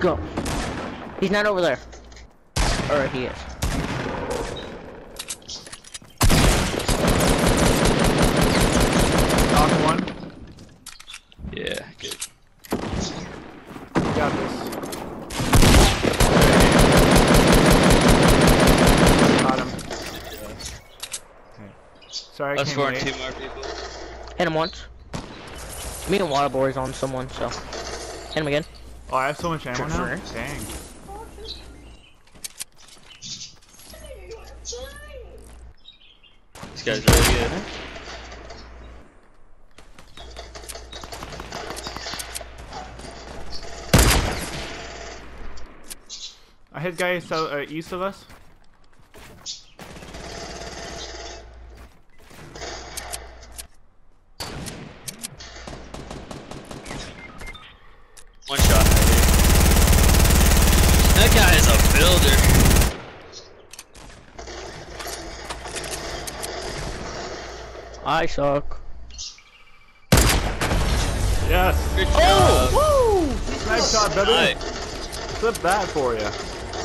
Go. He's not over there. Or he is. Knock one. Yeah, good. Got this. Got him. Okay. Sorry, I Us came four and late. two more people. Hit him once. Me and Waterboy's on someone, so. Hit him again. Oh, I have so much ammo now? Sure. Dang. This guy's really good. I hit guy south, uh, east of us. One shot. That guy is a builder. I suck. Yes! Good job. Oh! Woo! Nice shot, baby! Nice. Flip that for you.